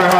very much.